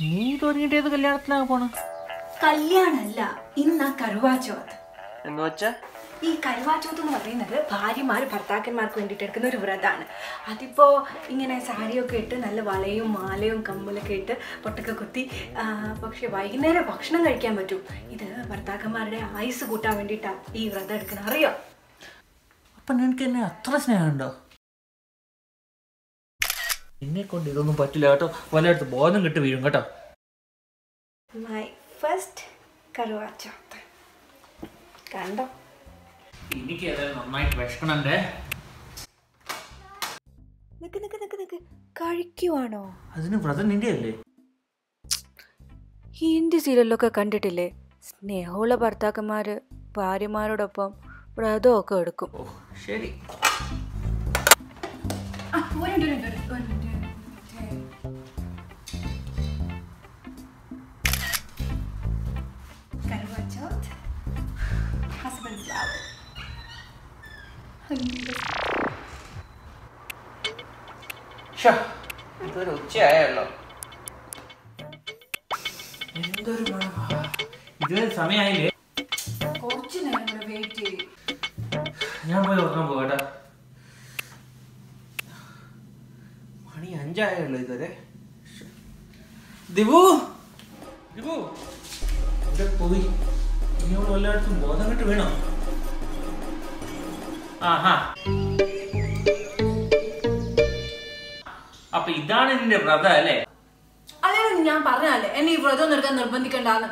നീ തുടങ്ങിയിട്ട് ഏത് കല്യാണത്തിനാ പോണ? കല്യാണല്ല ഇന്ന് കരുവാച്ചോത്ത് എന്ന് വെച്ചാ? ഈ കരുവാച്ചോത്ത് എന്ന് പറയുന്നത് ഭാര്യമാർ ഭർത്താക്കന്മാർക്ക് വേണ്ടിയിട്ട് എടുക്കുന്ന ഒരു വ്രതമാണ് അതിപ്പോ ഇങ്ങനെ സാരിയൊക്കെ ഇട്ട് നല്ല വളയും മാലയും കമ്മലൊക്കെ ഇട്ട് പൊട്ടൊക്കെ കുത്തി പക്ഷെ വൈകുന്നേരം ഭക്ഷണം കഴിക്കാൻ പറ്റും. ഇത് ഭർത്താക്കന്മാരുടെ ആയുസ് കൂട്ടാൻ വേണ്ടിയിട്ടാണ് ഈ വ്രതം എടുക്കുന്നത് അറിയോ? അപ്പൊ നിനക്ക് എന്നെ അത്ര സ്നേഹമുണ്ടോ? എന്നെ കൊണ്ട് ഇതൊന്നും പറ്റില്ല കേട്ടോ. വല്ലയിടത്ത് ബോധം കിട്ടി വീഴും കേട്ടോ. മൈ ഫസ്റ്റ് കരുവാച്ചോത്ത് കണ്ടോ? എനിക്ക് ഏതായാലും നന്നായിട്ട് വിഷക്കണണ്ടേ. നിക്ക് നിക്ക് നിക്ക് നിക്ക്. കഴിക്കുവാണോ? അതിന് വ്രതം നിന്റെ അല്ലേ ഹിന്ദി സീരിയലൊക്കെ കണ്ടിട്ടില്ലേ? സ്നേഹമുള്ള ഭർത്താക്കന്മാര് ഭാര്യമാരോടൊപ്പം വ്രതമൊക്കെ എടുക്കും. ഓ ശരി ശ്ശോ, ഇതൊരു ഉച്ചയായല്ലോ. എന്തൊരു. ഇതുവരെ സമയമായില്ലേ? കുറച്ച് നേരം കൂടെ വെയിറ്റ് ചെയ്യും. ഞാൻ പോയി ഉറങ്ങാൻ പോകട്ടാ. അഞ്ചായല്ലോ ഇതുവരെ. ദിവു? ദിബു ഇവിടെ പോയി? ഇനിയോട് വല്ലയിടത്തും ബോധം കെട്ട് വീണോ? ആഹാ. അപ്പൊ ഇതാണ് നിന്റെ വ്രത അല്ലേ? അല്ലെങ്കിൽ ഞാൻ പറഞ്ഞല്ലേ എന്നെ ഈ വ്രതം നിർത്താൻ നിർബന്ധിക്കണ്ടെന്ന്.